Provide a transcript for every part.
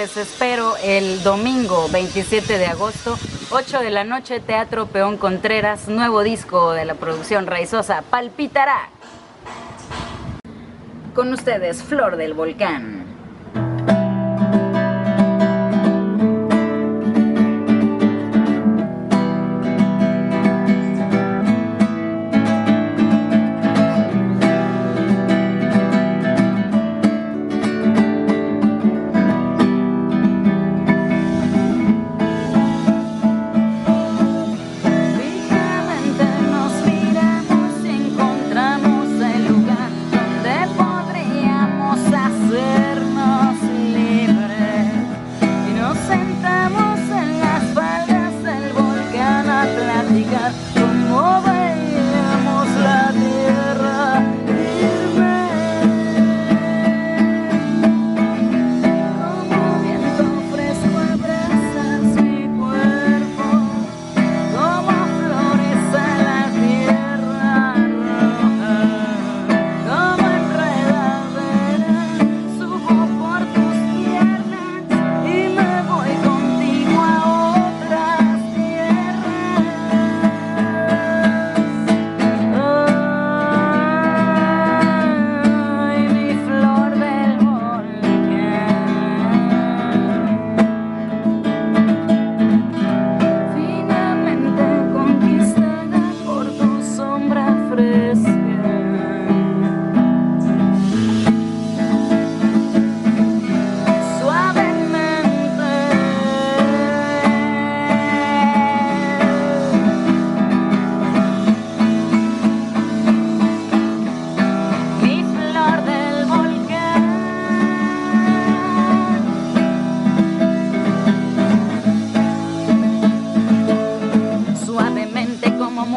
Les espero el domingo 27 de agosto, 8 de la noche, Teatro Peón Contreras, nuevo disco de la producción Raizosa, Palpitará. Con ustedes, Flor del Volcán.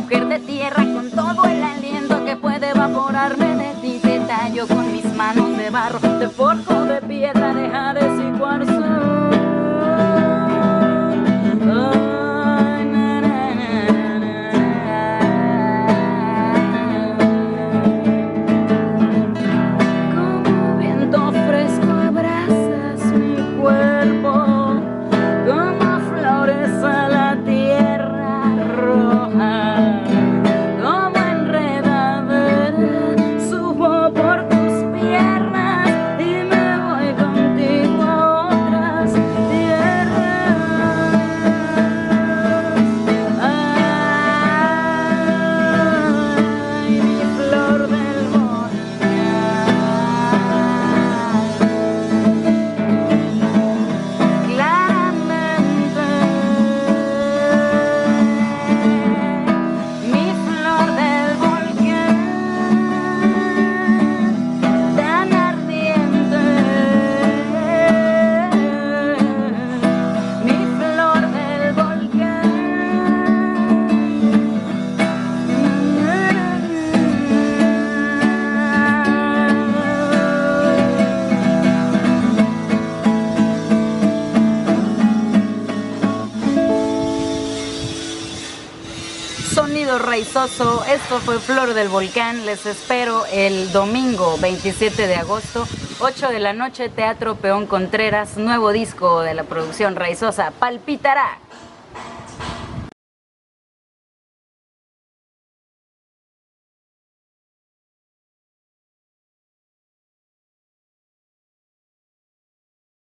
Mujer de tierra con todo el aliento que puede evaporarme de ti te tallo con mis manos de barro te forjo de piedra de jades Sonido raizoso, esto fue Flor del Volcán, les espero el domingo 27 de agosto, 8 de la noche, Teatro Peón Contreras, nuevo disco de la producción raizosa, Palpitará.